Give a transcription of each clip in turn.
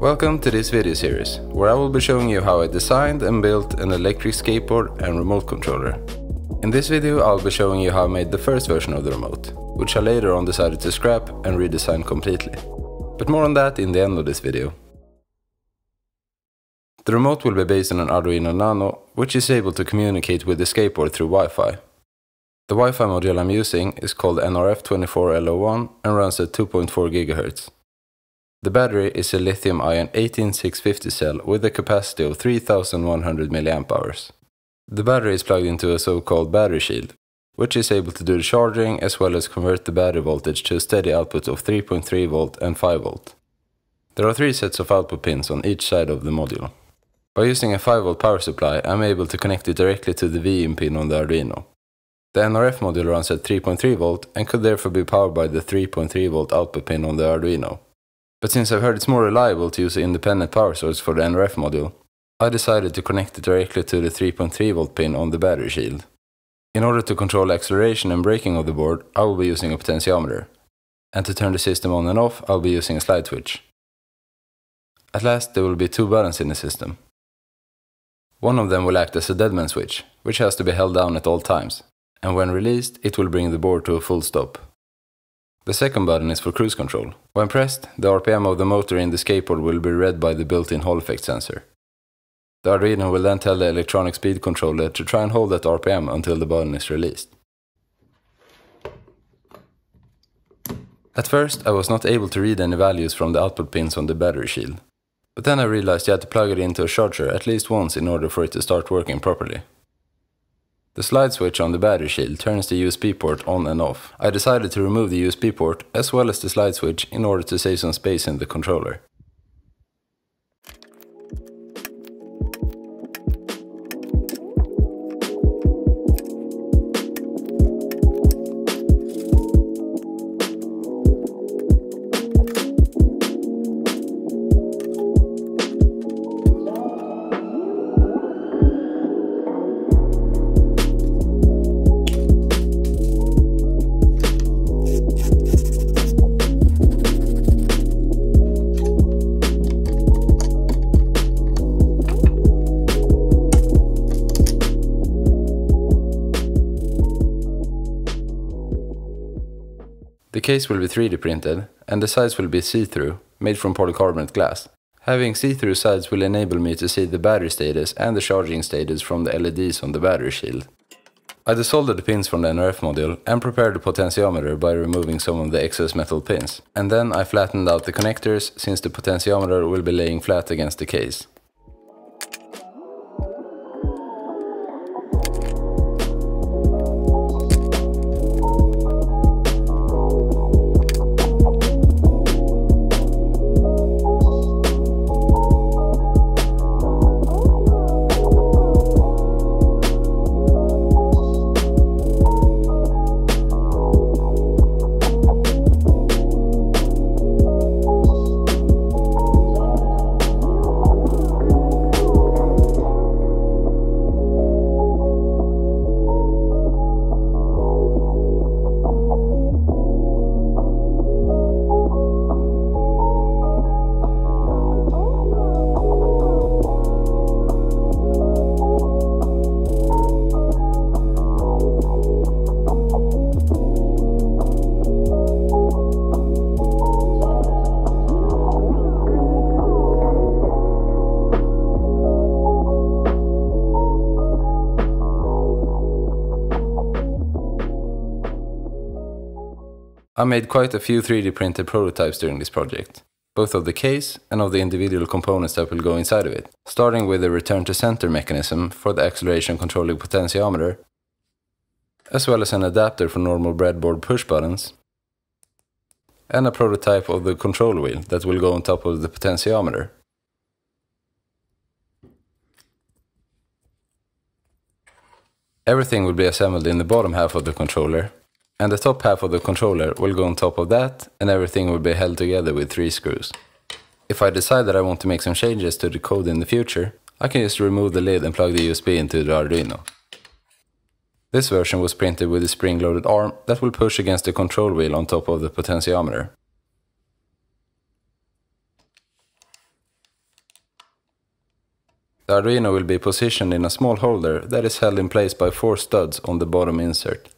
Welcome to this video series, where I will be showing you how I designed and built an electric skateboard and remote controller. In this video I'll be showing you how I made the first version of the remote, which I later on decided to scrap and redesign completely. But more on that in the end of this video. The remote will be based on an Arduino Nano, which is able to communicate with the skateboard through Wi-Fi. The Wi-Fi module I'm using is called NRF24L01 and runs at 2.4 GHz. The battery is a lithium-ion 18650 cell with a capacity of 3100 mAh. The battery is plugged into a so-called battery shield, which is able to do the charging as well as convert the battery voltage to a steady output of 3.3 volt and 5 volt. There are three sets of output pins on each side of the module. By using a 5 volt power supply, I'm able to connect it directly to the V-in pin on the Arduino. The NRF module runs at 3.3 volt and could therefore be powered by the 3.3 volt output pin on the Arduino. But since I've heard it's more reliable to use an independent power source for the NRF module, I decided to connect it directly to the 3.3 volt pin on the battery shield. In order to control acceleration and braking of the board, I will be using a potentiometer. And to turn the system on and off, I'll be using a slide switch. At last, there will be two buttons in the system. One of them will act as a deadman switch, which has to be held down at all times, and when released, it will bring the board to a full stop. The second button is for cruise control. When pressed, the RPM of the motor in the skateboard will be read by the built-in Hall effect sensor. The Arduino will then tell the electronic speed controller to try and hold that RPM until the button is released. At first, I was not able to read any values from the output pins on the battery shield. But then I realized you had to plug it into a charger at least once in order for it to start working properly. The slide switch on the battery shield turns the USB port on and off. I decided to remove the USB port as well as the slide switch in order to save some space in the controller. Case will be 3D printed, and the sides will be see-through, made from polycarbonate glass. Having see-through sides will enable me to see the battery status and the charging status from the LEDs on the battery shield. I desoldered the pins from the NRF module and prepared the potentiometer by removing some of the excess metal pins. And then I flattened out the connectors since the potentiometer will be laying flat against the case. I made quite a few 3D printed prototypes during this project, both of the case and of the individual components that will go inside of it, starting with a return to center mechanism for the acceleration controlling potentiometer, as well as an adapter for normal breadboard push buttons, and a prototype of the control wheel that will go on top of the potentiometer. Everything will be assembled in the bottom half of the controller, and the top half of the controller will go on top of that and everything will be held together with three screws. If I decide that I want to make some changes to the code in the future, I can just remove the lid and plug the USB into the Arduino. This version was printed with a spring-loaded arm that will push against the control wheel on top of the potentiometer. The Arduino will be positioned in a small holder that is held in place by four studs on the bottom insert.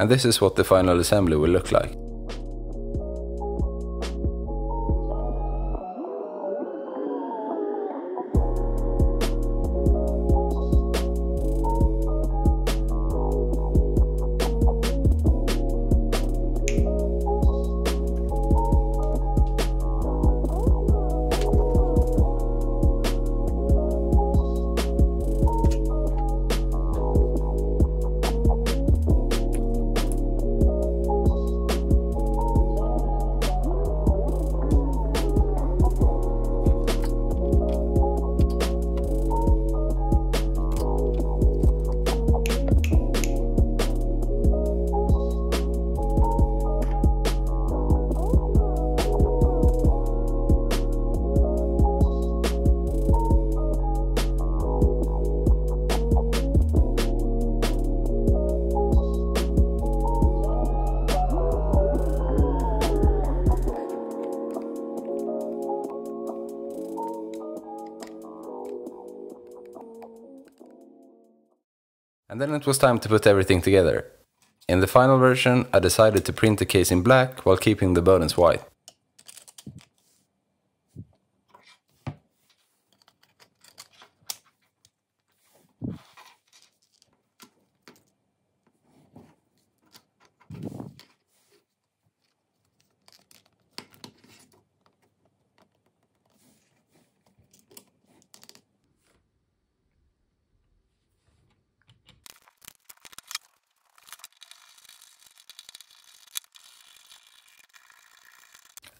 And this is what the final assembly will look like. And then it was time to put everything together. In the final version, I decided to print the case in black while keeping the buttons white.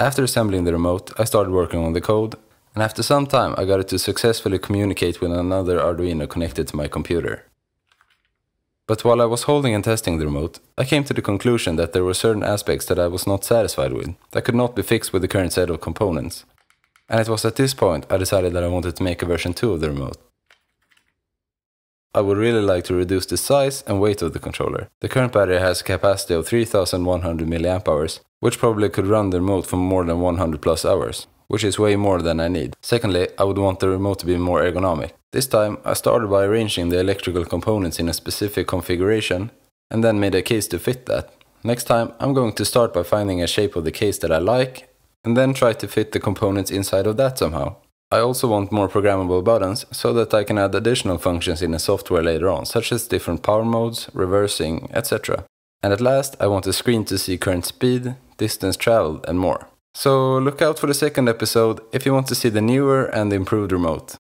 After assembling the remote, I started working on the code, and after some time I got it to successfully communicate with another Arduino connected to my computer. But while I was holding and testing the remote, I came to the conclusion that there were certain aspects that I was not satisfied with, that could not be fixed with the current set of components. And it was at this point I decided that I wanted to make a version 2 of the remote. I would really like to reduce the size and weight of the controller. The current battery has a capacity of 3100 mAh, which probably could run the remote for more than 100 plus hours, which is way more than I need. Secondly, I would want the remote to be more ergonomic. This time, I started by arranging the electrical components in a specific configuration, and then made a case to fit that. Next time, I'm going to start by finding a shape of the case that I like, and then try to fit the components inside of that somehow. I also want more programmable buttons so that I can add additional functions in the software later on, such as different power modes, reversing, etc. And at last, I want a screen to see current speed, distance traveled and more. So look out for the second episode if you want to see the newer and improved remote.